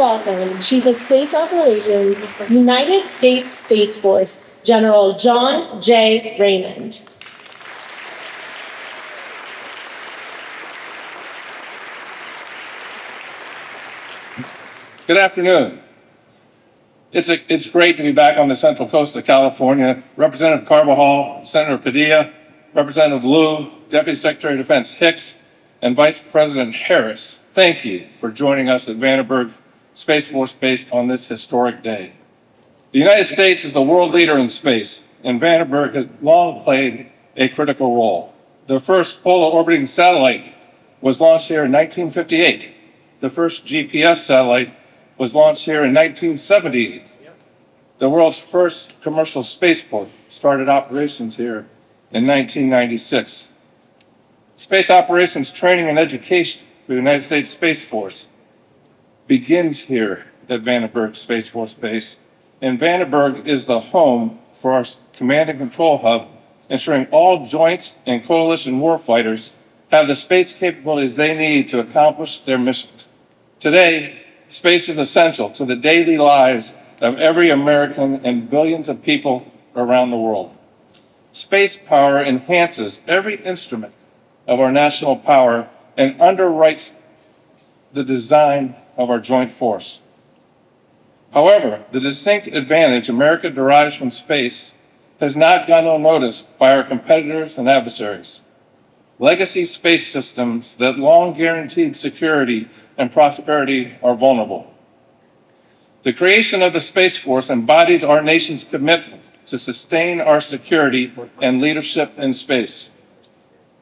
Welcome Chief of Space Operations, United States Space Force, General John J. Raymond. Good afternoon. It's, a, it's great to be back on the central coast of California. Representative Carbajal, Senator Padilla, Representative Lieu, Deputy Secretary of Defense Hicks, and Vice President Harris, thank you for joining us at Vandenberg Space Force Base on this historic day. The United States is the world leader in space, and Vandenberg has long played a critical role. The first polar orbiting satellite was launched here in 1958. The first GPS satellite was launched here in 1978. The world's first commercial spaceport started operations here in 1996. Space operations training and education for the United States Space Force begins here at Vandenberg Space Force Base, and Vandenberg is the home for our command and control hub, ensuring all joint and coalition warfighters have the space capabilities they need to accomplish their missions. Today, Space is essential to the daily lives of every American and billions of people around the world. Space power enhances every instrument of our national power and underwrites the design of our joint force. However, the distinct advantage America derives from space has not gone unnoticed by our competitors and adversaries. Legacy space systems that long guaranteed security and prosperity are vulnerable. The creation of the Space Force embodies our nation's commitment to sustain our security and leadership in space.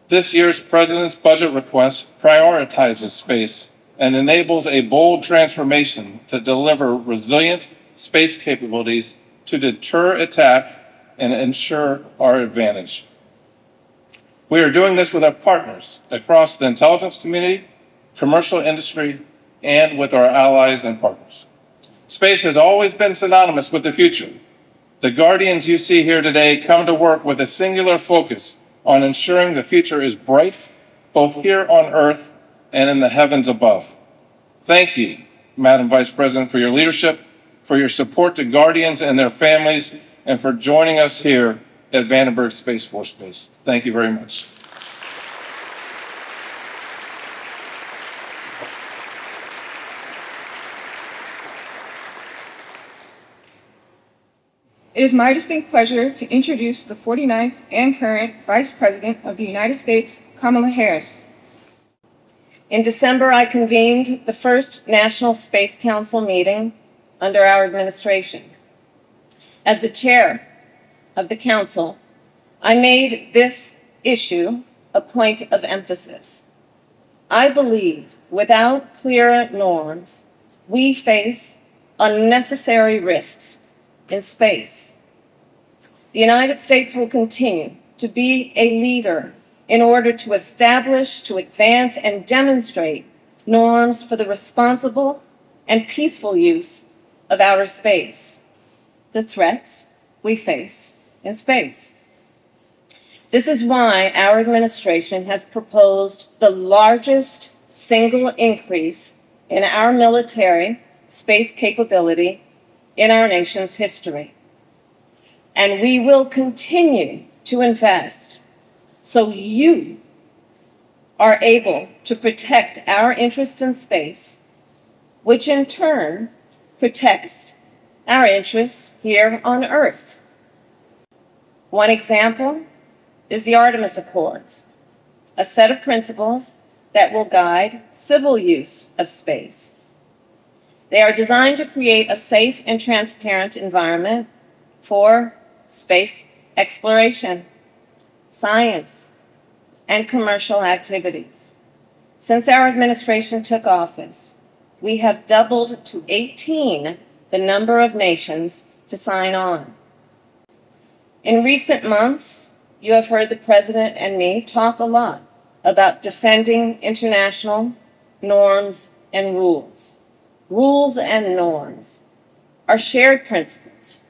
This year's President's budget request prioritizes space and enables a bold transformation to deliver resilient space capabilities to deter attack and ensure our advantage. We are doing this with our partners across the intelligence community commercial industry, and with our allies and partners. Space has always been synonymous with the future. The guardians you see here today come to work with a singular focus on ensuring the future is bright, both here on Earth and in the heavens above. Thank you, Madam Vice President, for your leadership, for your support to guardians and their families, and for joining us here at Vandenberg Space Force Base. Thank you very much. It is my distinct pleasure to introduce the 49th and current Vice President of the United States, Kamala Harris. In December, I convened the first National Space Council meeting under our administration. As the chair of the council, I made this issue a point of emphasis. I believe without clear norms, we face unnecessary risks in space. The United States will continue to be a leader in order to establish, to advance, and demonstrate norms for the responsible and peaceful use of outer space, the threats we face in space. This is why our administration has proposed the largest single increase in our military space capability in our nation's history. And we will continue to invest so you are able to protect our interest in space, which in turn protects our interests here on Earth. One example is the Artemis Accords, a set of principles that will guide civil use of space. They are designed to create a safe and transparent environment for space exploration, science, and commercial activities. Since our administration took office, we have doubled to 18 the number of nations to sign on. In recent months, you have heard the President and me talk a lot about defending international norms and rules rules and norms are shared principles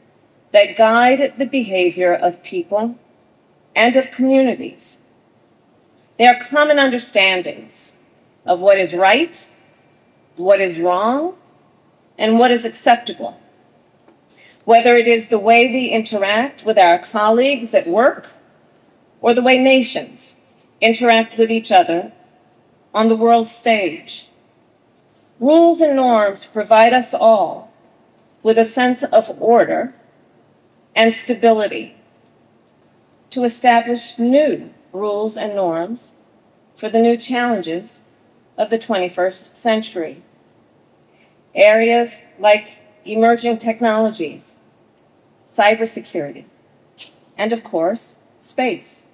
that guide the behavior of people and of communities. They are common understandings of what is right, what is wrong, and what is acceptable. Whether it is the way we interact with our colleagues at work or the way nations interact with each other on the world stage. Rules and norms provide us all with a sense of order and stability to establish new rules and norms for the new challenges of the 21st century. Areas like emerging technologies, cybersecurity, and of course, space.